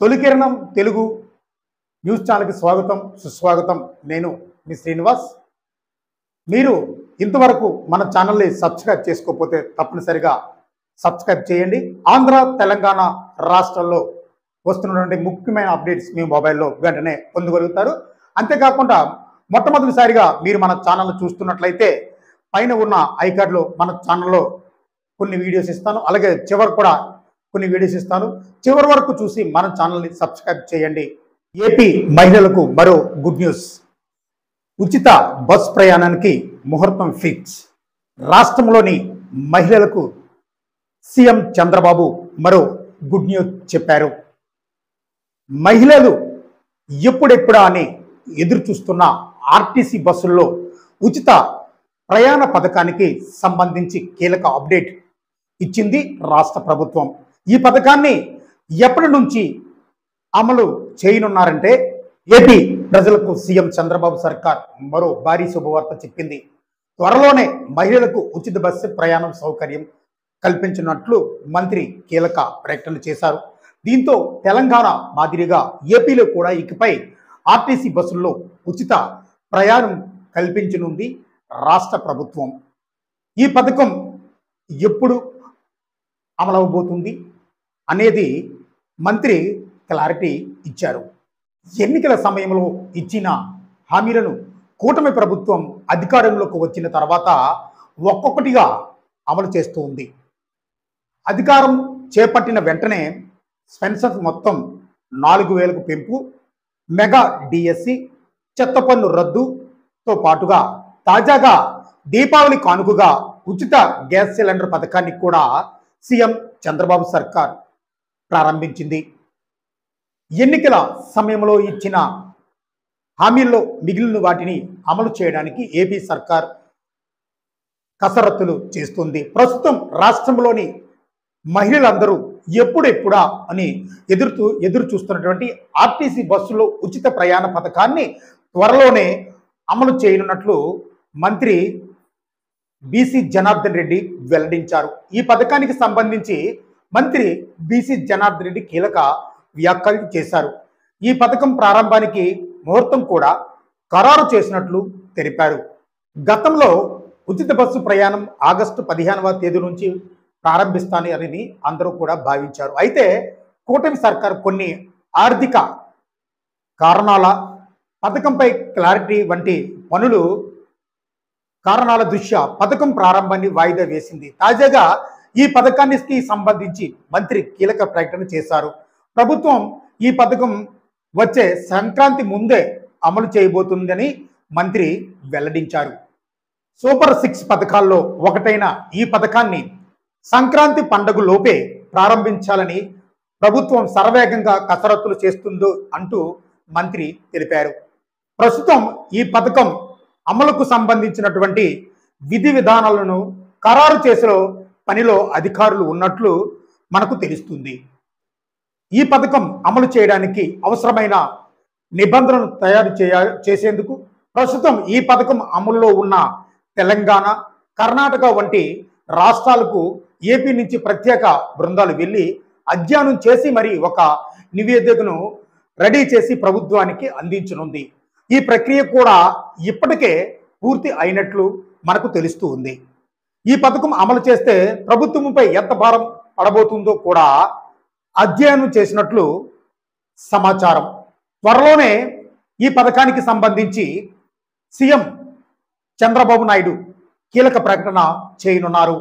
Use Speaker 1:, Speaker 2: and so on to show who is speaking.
Speaker 1: తొలికిరణం Telugu news ఛానల్కి స్వాగతం సుస్వాగతం. నేను మీ శ్రీనివాస్. మీరు ఇంతవరకు మన ఛానల్ని సబ్స్క్రైబ్ చేసుకోకపోతే తప్పనిసరిగా సబ్స్క్రైబ్ చేయండి. ఆంధ్ర తెలంగాణ రాష్ట్రాల్లో వస్తున్నటువంటి ముఖ్యమైన అప్డేట్స్ మీ మొబైల్లో వెంటనే పొందగలుగుతారు. అంతేకాకుండా మొట్టమొదటిసారిగా మీరు మన ఛానల్ చూస్తున్నట్లయితే పైన ఉన్న ఐకార్డులో మన ఛానల్లో కొన్ని వీడియోస్ ఇస్తాను. అలాగే చివరి కూడా కొన్ని వీడియోస్ ఇస్తాను. చివరి వరకు చూసి మన ఛానల్ని సబ్స్క్రైబ్ చేయండి. ఏపీ మహిళలకు మరో గుడ్ న్యూస్. ఉచిత బస్ ప్రయాణానికి ముహూర్తం ఫిక్స్. రాష్ట్రంలోని మహిళలకు సీఎం చంద్రబాబు మరో గుడ్ న్యూస్ చెప్పారు. మహిళలు ఎప్పుడెప్పుడా అని ఎదురు చూస్తున్న ఆర్టీసీ బస్సుల్లో ఉచిత ప్రయాణ పథకానికి సంబంధించి కీలక అప్డేట్ ఇచ్చింది రాష్ట్ర ప్రభుత్వం. ఈ పథకాన్ని ఎప్పటి నుంచి అమలు చేయనున్నారంటే ఏపీ ప్రజలకు సీఎం చంద్రబాబు సర్కార్ మరో భారీ శుభవార్త చెప్పింది. త్వరలోనే మహిళలకు ఉచిత బస్సు ప్రయాణం సౌకర్యం కల్పించినట్లు మంత్రి కీలక ప్రకటన చేశారు. దీంతో తెలంగాణ మాదిరిగా ఏపీలో కూడా ఇకపై ఆర్టీసీ బస్సుల్లో ఉచిత ప్రయాణం కల్పించనుంది రాష్ట్ర ప్రభుత్వం. ఈ పథకం ఎప్పుడు అమలవబోతుంది? అనేది మంత్రి క్లారిటీ ఇచ్చారు. ఎన్నికల సమయంలో ఇచ్చిన హామీలను కూటమి ప్రభుత్వం అధికారంలోకి వచ్చిన తర్వాత ఒక్కొక్కటిగా అమలు చేస్తూ ఉంది. అధికారం చేపట్టిన వెంటనే స్పెన్సర్స్ మొత్తం నాలుగు వేలకు పెంపు మెగా డిఎస్సి చెత్త పన్ను రద్దుతో పాటుగా తాజాగా దీపావళి కానుకగా ఉచిత గ్యాస్ సిలిండర్ పథకాన్ని కూడా సీఎం చంద్రబాబు సర్కార్ ప్రారంభించింది. ఎన్నికల సమయంలో ఇచ్చిన హామీల్లో మిగిలిన వాటిని అమలు చేయడానికి ఏపీ సర్కార్ కసరత్తులు చేస్తుంది. ప్రస్తుతం రాష్ట్రంలోని మహిళలందరూ ఎప్పుడెప్పుడా అని ఎదురు ఎదురు చూస్తున్నటువంటి ఆర్టీసీ బస్సులో ఉచిత ప్రయాణ పథకాన్ని త్వరలోనే అమలు చేయనున్నట్లు మంత్రి బీసీ జనార్దన్ రెడ్డి వెల్లడించారు. ఈ పథకానికి సంబంధించి మంత్రి బీసీ జనార్దన్ రెడ్డి కీలక వ్యాఖ్యలు చేశారు. ఈ పథకం ప్రారంభానికి ముహూర్తం కూడా ఖరారు చేసినట్లు తెలిపారు. గతంలో ఉచిత బస్సు ప్రయాణం ఆగస్టు పదిహేనవ తేదీ నుంచి ప్రారంభిస్తాను అని అందరూ కూడా భావించారు. అయితే కూటమి సర్కార్ కొన్ని ఆర్థిక కారణాల పథకంపై క్లారిటీ వంటి పనులు కారణాల దృష్ట్యా పథకం ప్రారంభాన్ని వాయిదా వేసింది. తాజాగా ఈ పథకానికి సంబంధించి మంత్రి కీలక ప్రకటన చేశారు. ప్రభుత్వం ఈ పథకం వచ్చే సంక్రాంతి ముందే అమలు చేయబోతుందని మంత్రి వెల్లడించారు. సూపర్ సిక్స్ పథకాల్లో ఒకటైన ఈ పథకాన్ని సంక్రాంతి పండుగలోపే ప్రారంభించాలని ప్రభుత్వం శరవేగంగా కసరత్తులు చేస్తుందో అంటూ మంత్రి తెలిపారు. ప్రస్తుతం ఈ పథకం అమలుకు సంబంధించినటువంటి విధి విధానాలను ఖరారు చేసే పనిలో అధికారులు ఉన్నట్లు మనకు తెలుస్తుంది. ఈ పథకం అమలు చేయడానికి అవసరమైన నిబంధనలు తయారు చేయ చేసేందుకు ప్రస్తుతం ఈ పథకం అమల్లో ఉన్న తెలంగాణ కర్ణాటక వంటి రాష్ట్రాలకు ఏపీ నుంచి ప్రత్యేక బృందాలు వెళ్ళి అధ్యయనం చేసి మరి ఒక నివేదికను రెడీ చేసి ప్రభుత్వానికి అందించనుంది. ఈ ప్రక్రియ కూడా ఇప్పటికే పూర్తి అయినట్లు మనకు తెలుస్తూ ఉంది. ఈ పథకం అమలు చేస్తే ప్రభుత్వంపై ఎంత భారం పడబోతుందో కూడా అధ్యయనం చేసినట్లు సమాచారం. త్వరలోనే ఈ పథకానికి సంబంధించి సీఎం చంద్రబాబు నాయుడు కీలక ప్రకటన చేయనున్నారు.